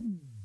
Mm.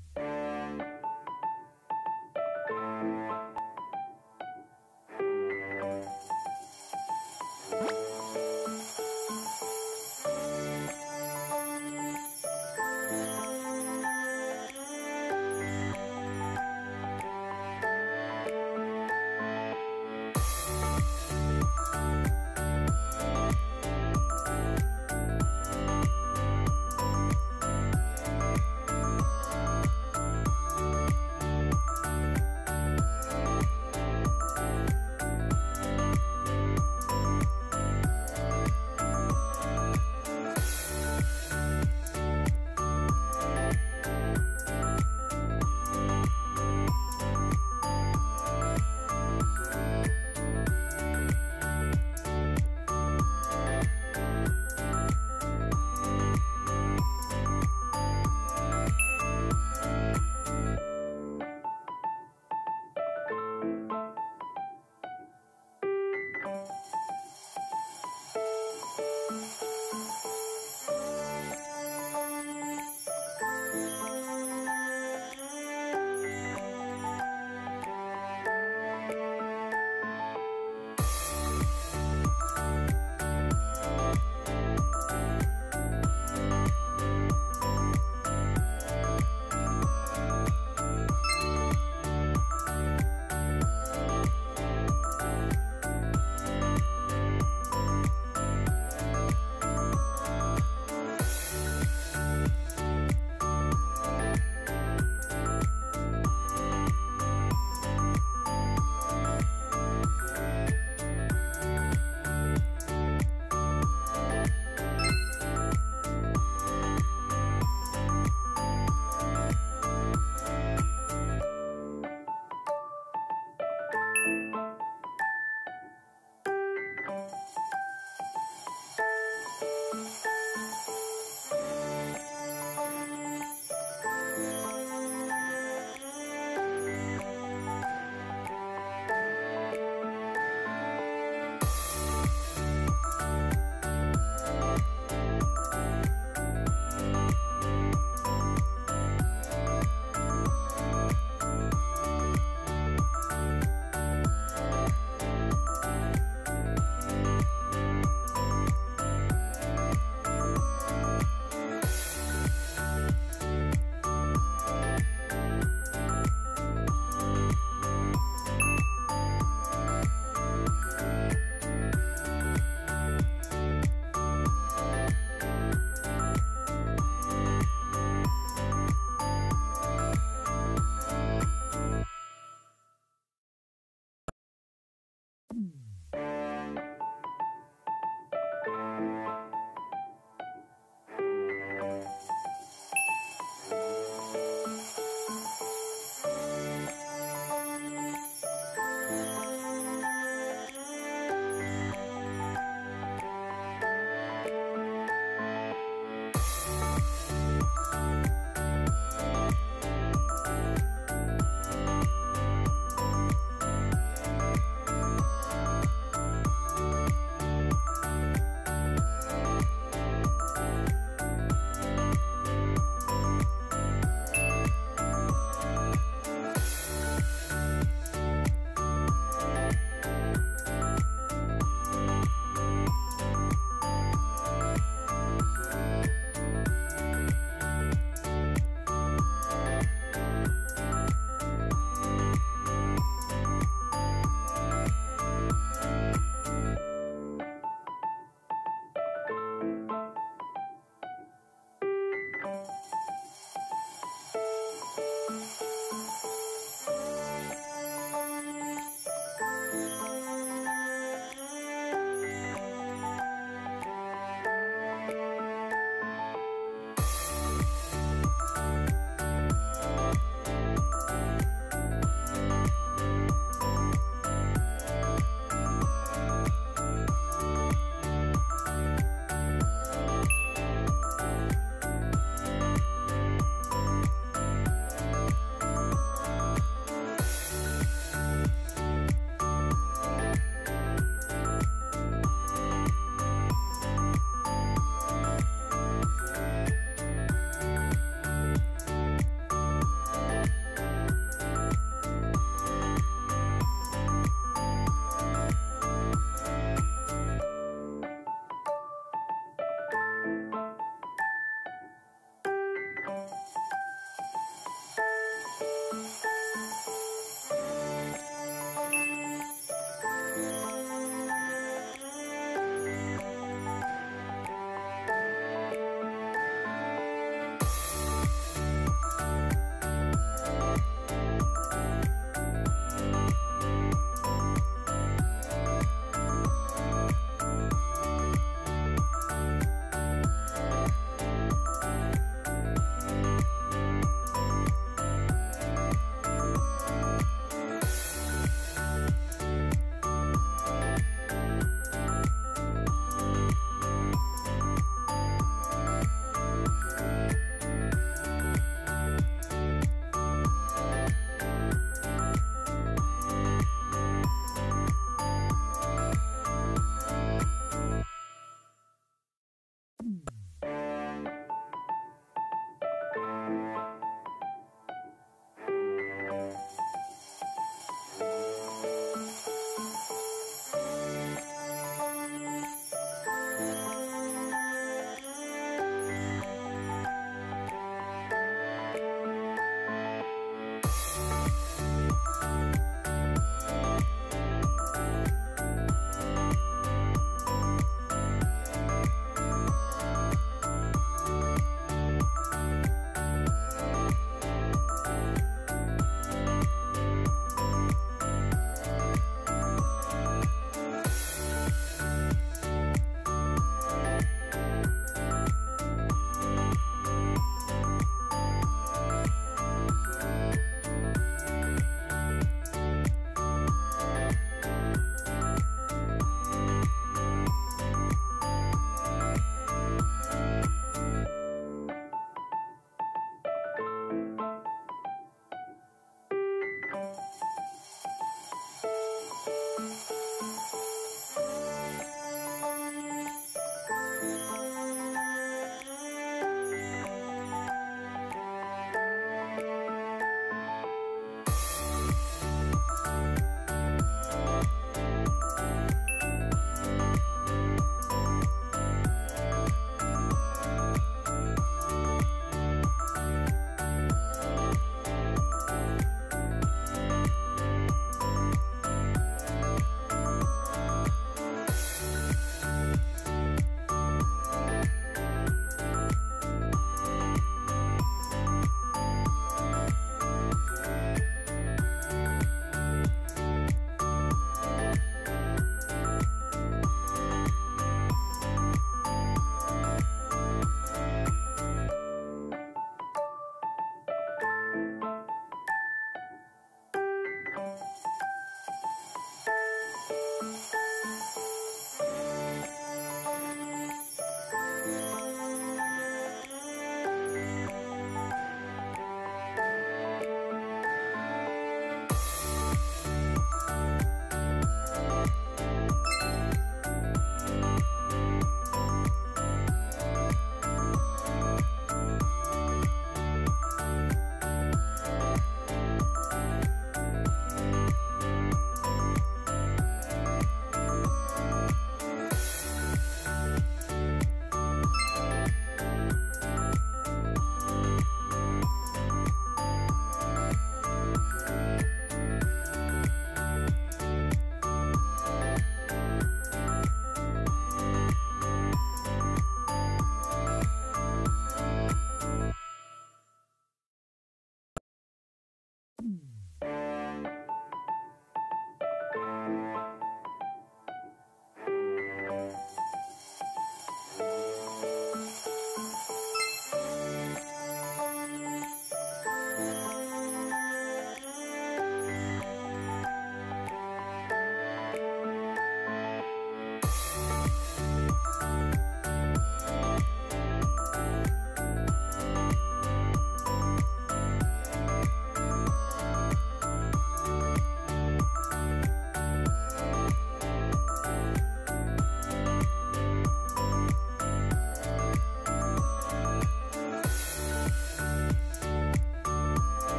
Mm.